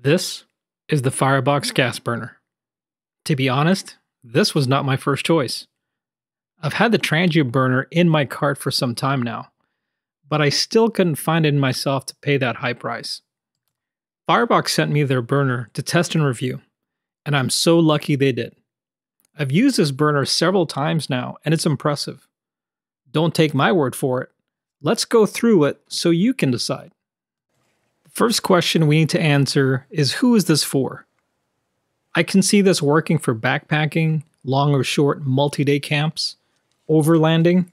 This is the Firebox gas burner. To be honest, this was not my first choice. I've had the Trangia burner in my cart for some time now, but I still couldn't find it in myself to pay that high price. Firebox sent me their burner to test and review, and I'm so lucky they did. I've used this burner several times now, and it's impressive. Don't take my word for it. Let's go through it so you can decide. First question we need to answer is who is this for? I can see this working for backpacking, long or short multi day camps, overlanding,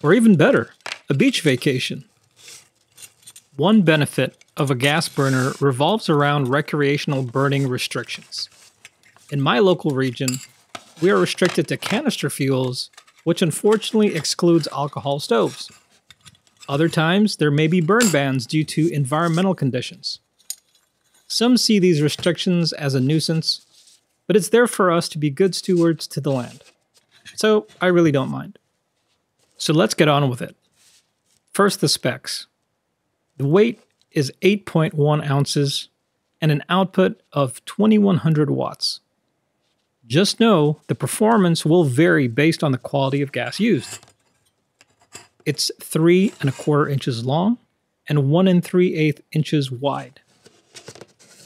or even better, a beach vacation. One benefit of a gas burner revolves around recreational burning restrictions. In my local region, we are restricted to canister fuels, which unfortunately excludes alcohol stoves. Other times, there may be burn bans due to environmental conditions. Some see these restrictions as a nuisance, but it's there for us to be good stewards to the land. So I really don't mind. So let's get on with it. First, the specs. The weight is 8.1 ounces and an output of 2100 watts. Just know the performance will vary based on the quality of gas used. It's three and a quarter inches long and one and three eighth inches wide.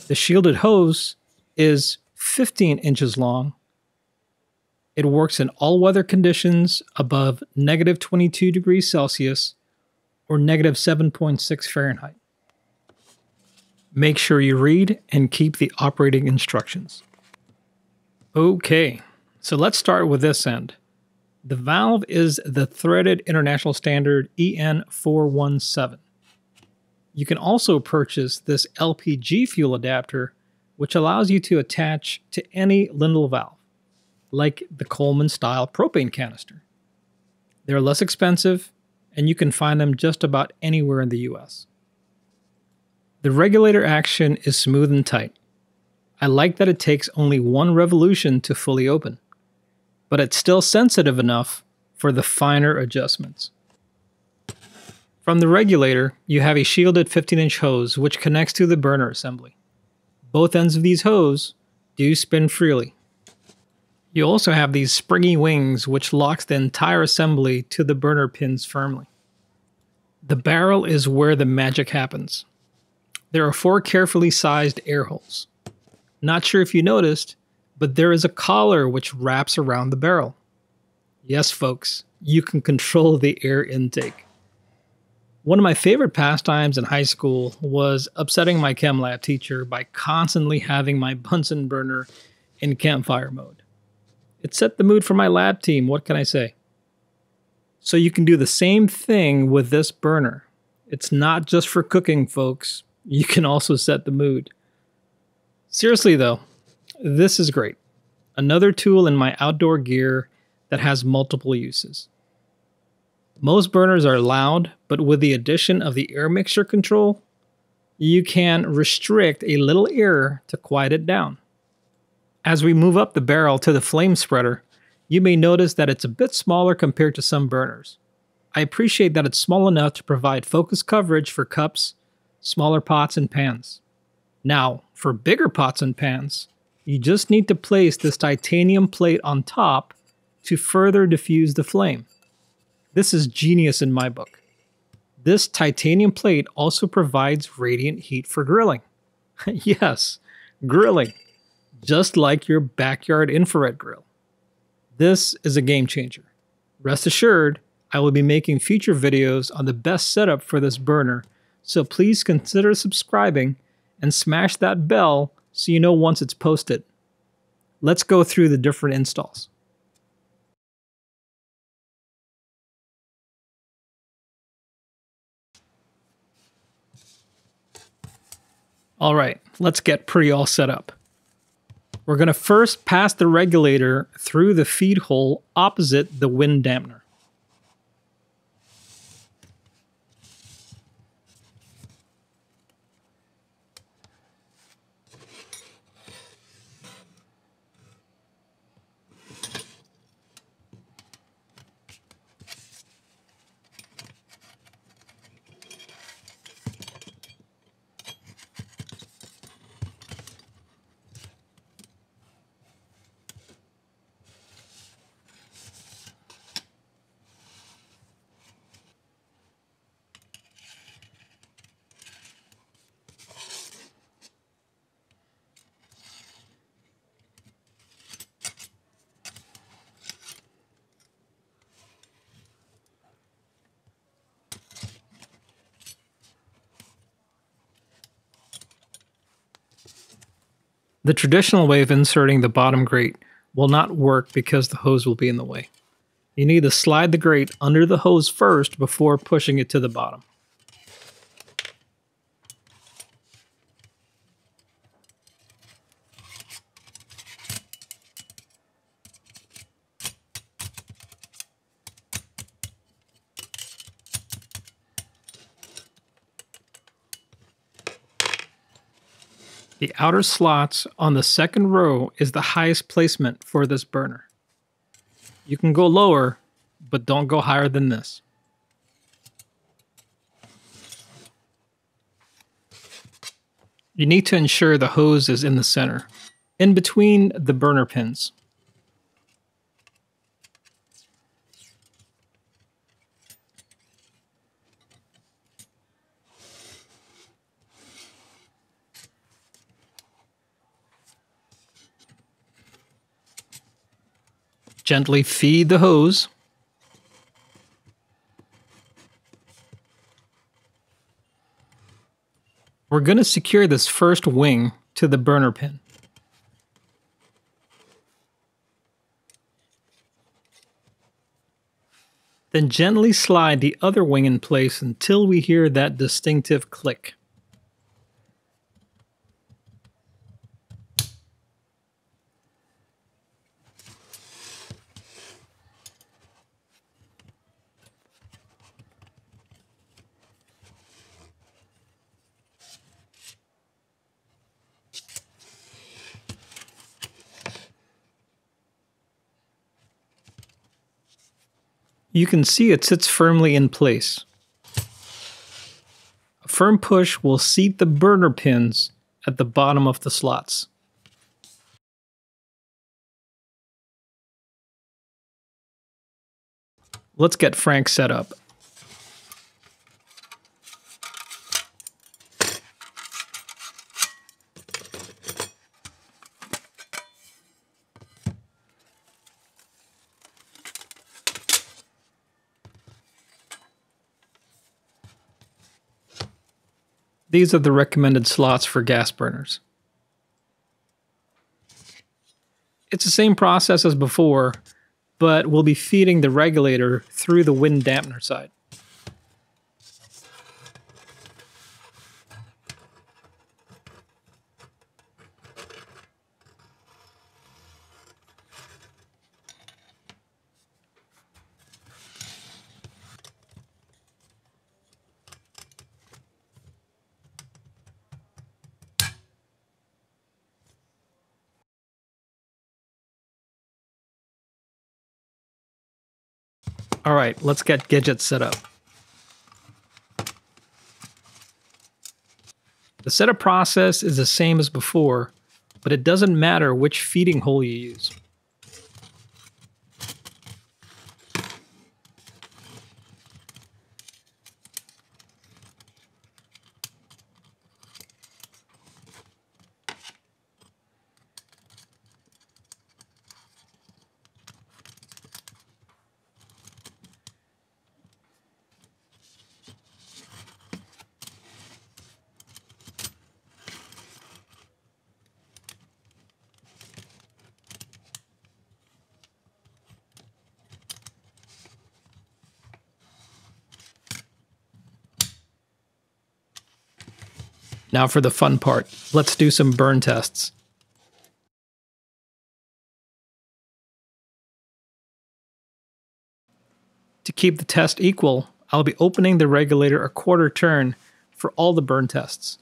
The shielded hose is 15 inches long. It works in all weather conditions above negative 22 degrees Celsius or negative 7.6 Fahrenheit. Make sure you read and keep the operating instructions. Okay, so let's start with this end. The valve is the threaded international standard EN417. You can also purchase this LPG fuel adapter, which allows you to attach to any Lindal valve, like the Coleman style propane canister. They're less expensive, and you can find them just about anywhere in the US. The regulator action is smooth and tight. I like that it takes only one revolution to fully open, but it's still sensitive enough for the finer adjustments. From the regulator, you have a shielded 15 inch hose which connects to the burner assembly. Both ends of these hose do spin freely. You also have these springy wings which locks the entire assembly to the burner pins firmly. The barrel is where the magic happens. There are four carefully sized air holes. Not sure if you noticed, but there is a collar which wraps around the barrel. Yes, folks, you can control the air intake. One of my favorite pastimes in high school was upsetting my chem lab teacher by constantly having my Bunsen burner in campfire mode. It set the mood for my lab team, what can I say? So you can do the same thing with this burner. It's not just for cooking, folks. You can also set the mood. Seriously, though, this is great. Another tool in my outdoor gear that has multiple uses. Most burners are loud, but with the addition of the air mixture control, you can restrict a little air to quiet it down. As we move up the barrel to the flame spreader, you may notice that it's a bit smaller compared to some burners. I appreciate that it's small enough to provide focus coverage for cups, smaller pots, and pans. Now, for bigger pots and pans, you just need to place this titanium plate on top to further diffuse the flame. This is genius in my book. This titanium plate also provides radiant heat for grilling. yes, grilling, just like your backyard infrared grill. This is a game changer. Rest assured, I will be making future videos on the best setup for this burner, so please consider subscribing and smash that bell so you know once it's posted. Let's go through the different installs. All right, let's get pretty all set up. We're going to first pass the regulator through the feed hole opposite the wind dampener. The traditional way of inserting the bottom grate will not work because the hose will be in the way. You need to slide the grate under the hose first before pushing it to the bottom. The outer slots on the second row is the highest placement for this burner. You can go lower, but don't go higher than this. You need to ensure the hose is in the center, in between the burner pins. Gently feed the hose. We're going to secure this first wing to the burner pin. Then gently slide the other wing in place until we hear that distinctive click. You can see it sits firmly in place. A firm push will seat the burner pins at the bottom of the slots. Let's get Frank set up. These are the recommended slots for gas burners. It's the same process as before, but we'll be feeding the regulator through the wind dampener side. All right, let's get Gidget set up. The setup process is the same as before, but it doesn't matter which feeding hole you use. Now for the fun part. Let's do some burn tests. To keep the test equal, I'll be opening the regulator a quarter turn for all the burn tests.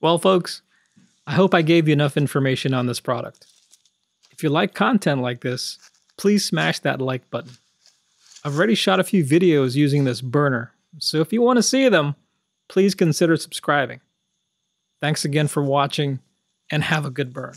Well, folks, I hope I gave you enough information on this product. If you like content like this, please smash that like button. I've already shot a few videos using this burner, so if you want to see them, please consider subscribing. Thanks again for watching, and have a good burn.